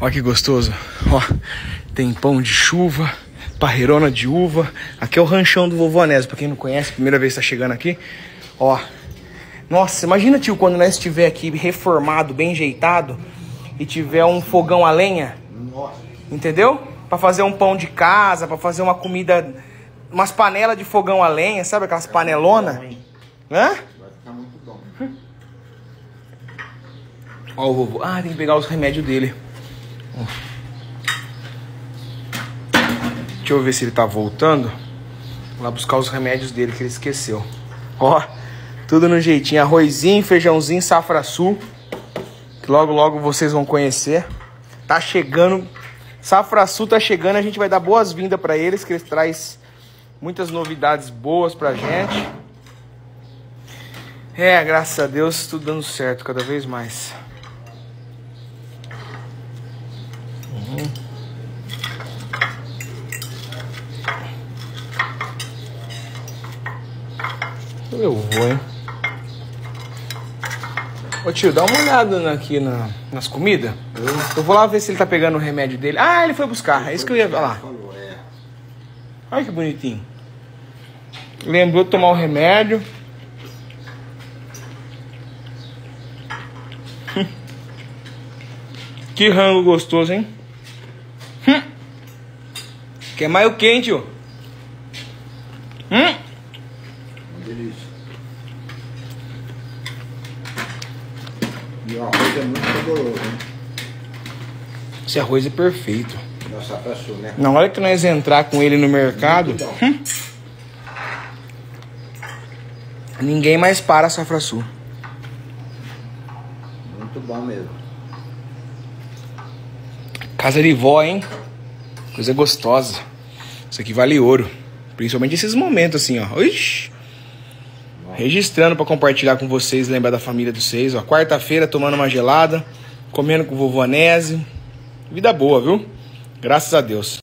Olha que gostoso. Ó, tem pão de chuva, parreirona de uva. Aqui é o ranchão do vovô Anésio, pra quem não conhece, primeira vez que tá chegando aqui. Ó, nossa, imagina, tio, quando nós estiver aqui reformado, bem jeitado, e tiver um fogão a lenha. Entendeu? Pra fazer um pão de casa, pra fazer uma comida, umas panelas de fogão a lenha, sabe aquelas panelonas? Hã? Ó o vovô. Ah, tem que pegar os remédios dele. Deixa eu ver se ele tá voltando. Vou lá buscar os remédios dele que ele esqueceu. Ó, tudo no jeitinho. Arrozinho, feijãozinho, safra sul. Que logo, logo vocês vão conhecer. Tá chegando. Safra sul tá chegando. A gente vai dar boas-vindas pra eles, que eles traz muitas novidades boas pra gente. É, graças a Deus, tudo dando certo cada vez mais. Eu vou, hein? Ô tio, dá uma olhada aqui na, nas comidas. Eu vou lá ver se ele tá pegando o remédio dele. Ah, ele foi buscar. É isso que eu ia falar. Olha que bonitinho. Lembrou de tomar o remédio. que rango gostoso, hein? Hum. Quer mais o quente, ó? Hum? Uma delícia. E o arroz é muito saboroso, hein? Esse arroz é perfeito. Nossa, passou, né? Na hora que nós entrar com ele no mercado, hum, ninguém mais para a Safra Sul. Muito bom mesmo. Casa de vó, hein? Coisa gostosa. Isso aqui vale ouro. Principalmente esses momentos assim, ó. Ixi. Registrando pra compartilhar com vocês, lembrar da família dos seis, ó. Quarta-feira tomando uma gelada, comendo com vovô Anésio. Vida boa, viu? Graças a Deus.